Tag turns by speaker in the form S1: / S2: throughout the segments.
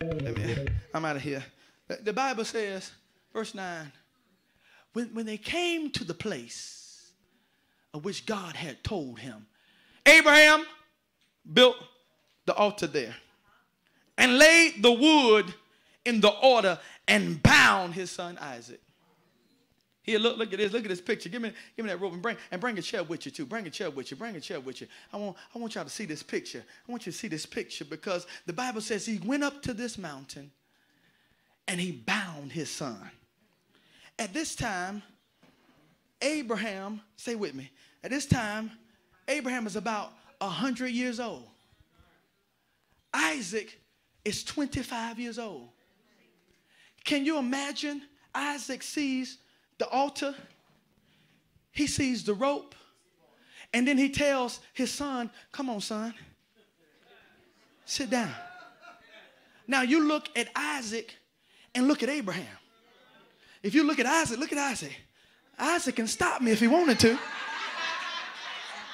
S1: Me, I'm out of here. The, the Bible says, verse 9, when, when they came to the place of which God had told him, Abraham built the altar there and laid the wood in the order and bound his son Isaac. Here, look, look at this. Look at this picture. Give me, give me that rope and bring and bring a chair with you too. Bring a chair with you. Bring a chair with you. I want, I want y'all to see this picture. I want you to see this picture because the Bible says he went up to this mountain and he bound his son. At this time, Abraham, say with me, at this time, Abraham is about 100 years old. Isaac is 25 years old. Can you imagine? Isaac sees the altar, he sees the rope, and then he tells his son, Come on, son, sit down. Now you look at Isaac and look at Abraham. If you look at Isaac, look at Isaac. Isaac can stop me if he wanted to.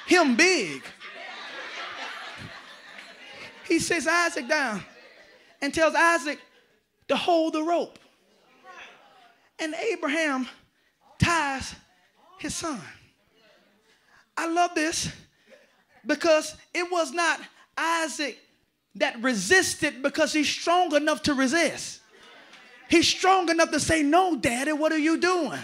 S1: Him big. He sits Isaac down and tells Isaac to hold the rope. And Abraham his son. I love this because it was not Isaac that resisted because he's strong enough to resist. He's strong enough to say, No, daddy, what are you doing?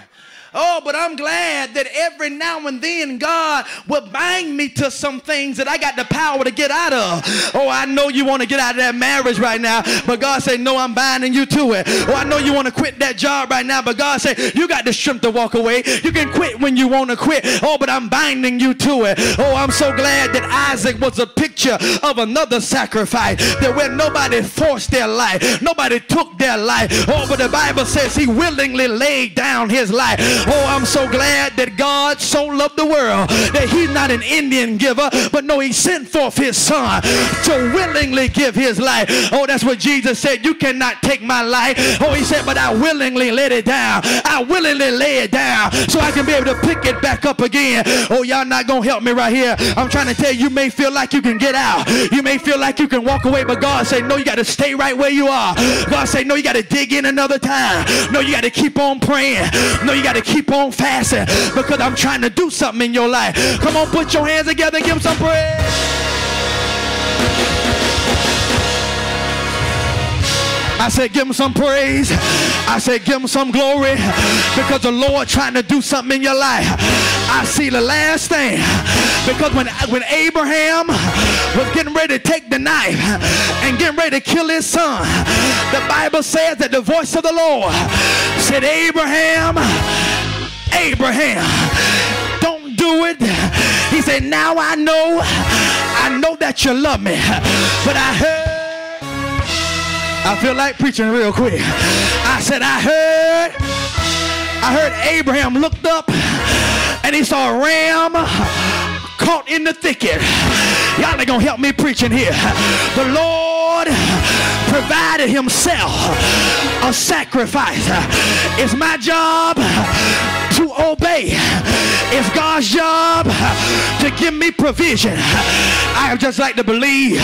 S1: Oh, but I'm glad that every now and then God will bind me to some things that I got the power to get out of. Oh, I know you want to get out of that marriage right now, but God said, No, I'm binding you to it. Oh, I know you want to quit that job right now, but God said, You got the strength to walk away. You can quit when you want to quit. Oh, but I'm binding you to it. Oh, I'm so glad that Isaac was a picture of another sacrifice that where nobody forced their life, nobody took their life. Oh, but the Bible says he willingly laid down his life. Oh, I'm so glad that God so loved the world that he's not an Indian giver, but no, he sent forth his son to willingly give his life. Oh, that's what Jesus said. You cannot take my life. Oh, he said, but I willingly let it down. I willingly lay it down so I can be able to pick it back up again. Oh, y'all not going to help me right here. I'm trying to tell you, you may feel like you can get out. You may feel like you can walk away, but God said, no, you got to stay right where you are. God said, no, you got to dig in another time. No, you got to keep on praying. No, you got to keep on fasting because I'm trying to do something in your life. Come on, put your hands together give him some praise. I said, give him some praise. I said, give him some glory because the Lord trying to do something in your life. I see the last thing because when, when Abraham was getting ready to take the knife and getting ready to kill his son, the Bible says that the voice of the Lord said, Abraham, Abraham, don't do it. He said, now I know, I know that you love me, but I heard I feel like preaching real quick. I said, I heard, I heard Abraham looked up and he saw a ram caught in the thicket. Y'all ain't gonna help me preaching here. The Lord provided himself a sacrifice. It's my job. Job to give me provision. I just like to believe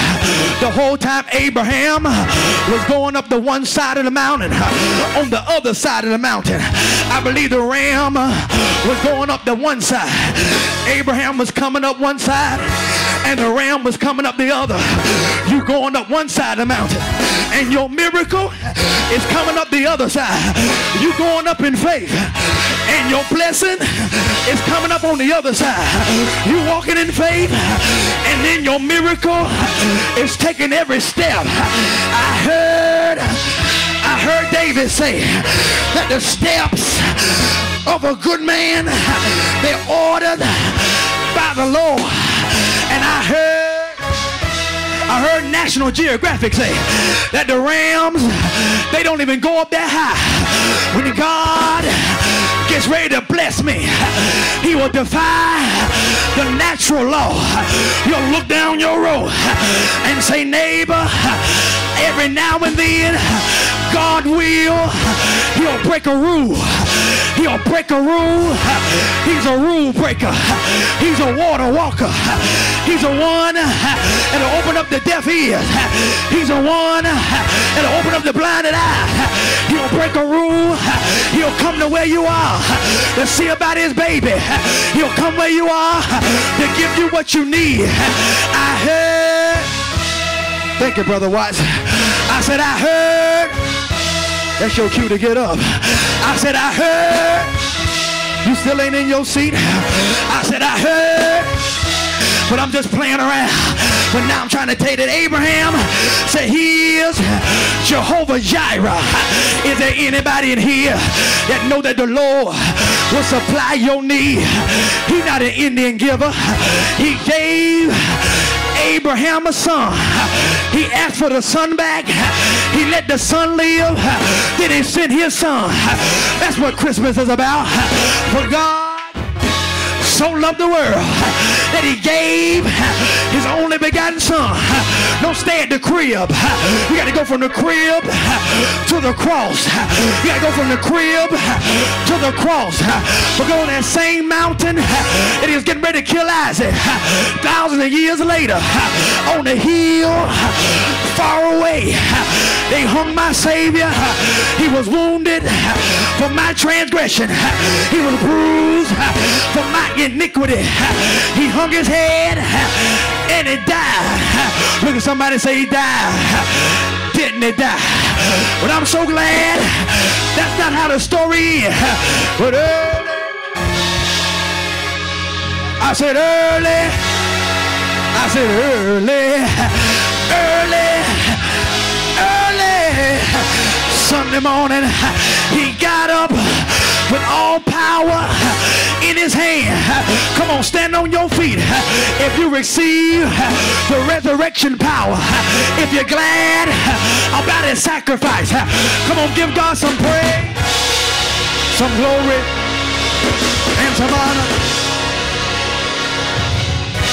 S1: the whole time Abraham was going up the one side of the mountain, on the other side of the mountain, I believe the ram was going up the one side. Abraham was coming up one side and the ram was coming up the other. You going up one side of the mountain and your miracle is coming up the other side. You going up in faith and your blessing is coming up on the other side. You walking in faith and then your miracle is taking every step. I heard I heard David say that the steps of a good man they're ordered by the Lord. And I heard I heard National Geographic say that the Rams, they don't even go up that high. When God gets ready to bless me, he will defy the natural law. You'll look down your road and say, neighbor, every now and then, God will, he'll break a rule. He'll break a rule. He's a rule breaker. He's a water walker. He's a one that'll open up the deaf ears. He's a one that'll open up the blinded eye. He'll break a rule. He'll come to where you are to see about his baby. He'll come where you are to give you what you need. I heard. Thank you, Brother Watts. I said, I heard. That's your cue to get up. I said, I heard. You still ain't in your seat. I said, I heard. But I'm just playing around. But now I'm trying to tell you that Abraham said he is Jehovah Jireh. Is there anybody in here that know that the Lord will supply your need? He's not an Indian giver. He gave Abraham a son. He asked for the son back. He let the son live. Then he sent his son. That's what Christmas is about. For God so loved the world that he gave his only begotten son. Don't stay at the crib. You got to go from the crib to the cross. You got to go from the crib to the cross. But go on that same mountain and he was getting ready to kill Isaac. Thousands of years later, on the hill, far away, they hung my Savior. He was wounded for my transgression. He was bruised for my iniquity. He hung his head and he died. Look at somebody say he died. Didn't he die? But I'm so glad that's not how the story ends. But early, I said early, I said early, early, early. Sunday morning, he got up with all power in his hand. Come on, stand on your feet. If you receive the resurrection power, if you're glad about his sacrifice, come on, give God some praise, some glory, and some honor.